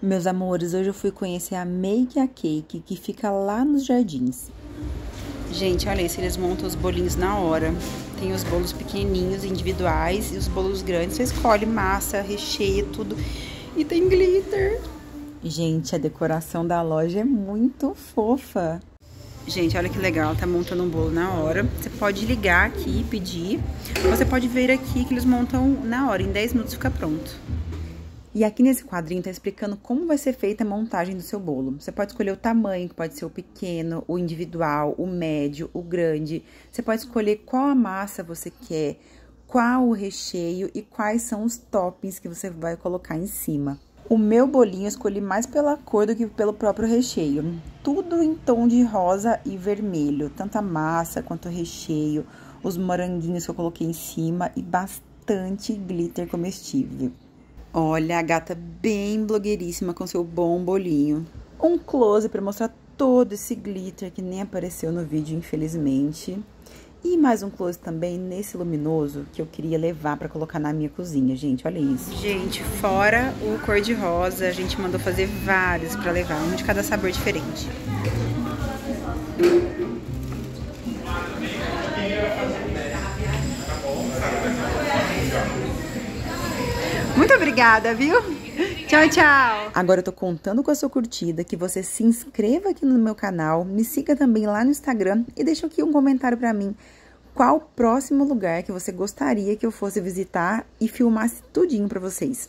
Meus amores, hoje eu fui conhecer a Make a Cake, que fica lá nos jardins. Gente, olha isso, eles montam os bolinhos na hora. Tem os bolos pequenininhos, individuais, e os bolos grandes. Você escolhe massa, recheio, tudo. E tem glitter. Gente, a decoração da loja é muito fofa. Gente, olha que legal, tá montando um bolo na hora. Você pode ligar aqui e pedir. Você pode ver aqui que eles montam na hora, em 10 minutos fica pronto. E aqui nesse quadrinho tá explicando como vai ser feita a montagem do seu bolo. Você pode escolher o tamanho, que pode ser o pequeno, o individual, o médio, o grande. Você pode escolher qual a massa você quer, qual o recheio e quais são os toppings que você vai colocar em cima. O meu bolinho eu escolhi mais pela cor do que pelo próprio recheio. Tudo em tom de rosa e vermelho, tanto a massa quanto o recheio, os moranguinhos que eu coloquei em cima e bastante glitter comestível. Olha a gata bem blogueiríssima com seu bom bolinho. Um close para mostrar todo esse glitter que nem apareceu no vídeo, infelizmente. E mais um close também nesse luminoso que eu queria levar para colocar na minha cozinha, gente. Olha isso. Gente, fora o cor de rosa, a gente mandou fazer vários para levar, um de cada sabor diferente. Muito obrigada, viu? Tchau, tchau. Agora eu tô contando com a sua curtida, que você se inscreva aqui no meu canal, me siga também lá no Instagram e deixa aqui um comentário para mim. Qual o próximo lugar que você gostaria que eu fosse visitar e filmasse tudinho para vocês?